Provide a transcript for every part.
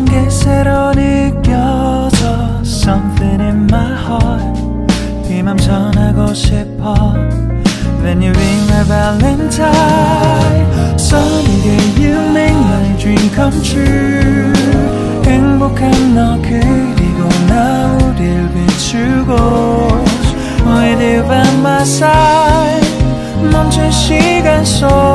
모든 게 새로 느껴져 Something in my heart 이맘 전하고 싶어 When you ring my valentine Sunny day you make my dream come true 행복한 너 그리고 나 우릴 비추고 With you by my side 멈춘 시간 속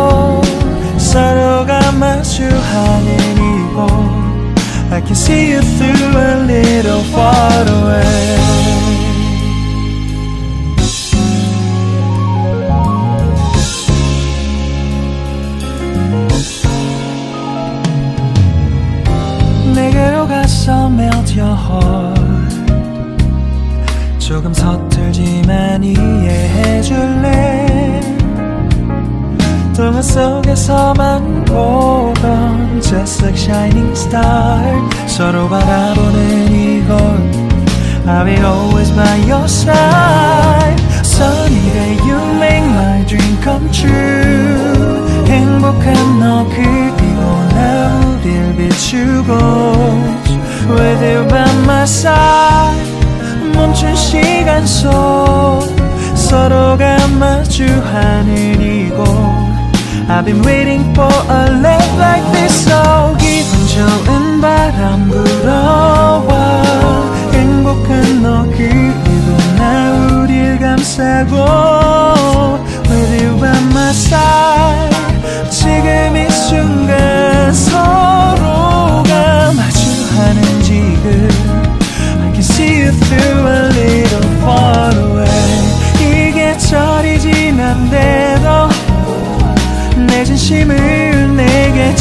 can see you through a little far away 내게로 가서 melt your heart 조금 서툴지만 이해해줄래 동화 속에서만 보던 Just like shining star 서로 바라보는 이곳 I'll be always by your side Sunny day you make my dream come true 행복한 너 그리고 나 우릴 비추고 With you by my side 멈춘 시간 속 서로가 마주하는 이곳 I've been waiting for a love like this So 기분 좋은 바람 불어와 행복한 너 그리고 나 우릴 감싸고 With you by my side 지금 이 순간 서로가 마주하는 지금 I can see you through a little far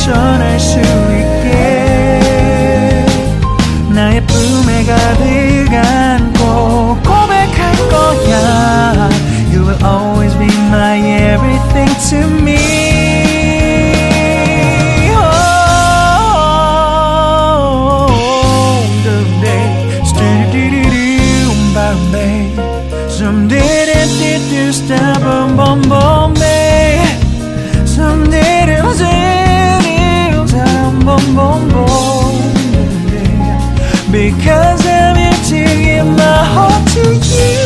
전할 수 있게 나의 품에 가득 안고 고백할 거야 You will always be my everything to me Oh, someday, stu-du-du-du-du, Bombay. Someday, do-do-do, stop, boom, boom, boom. because I'm give my heart to you.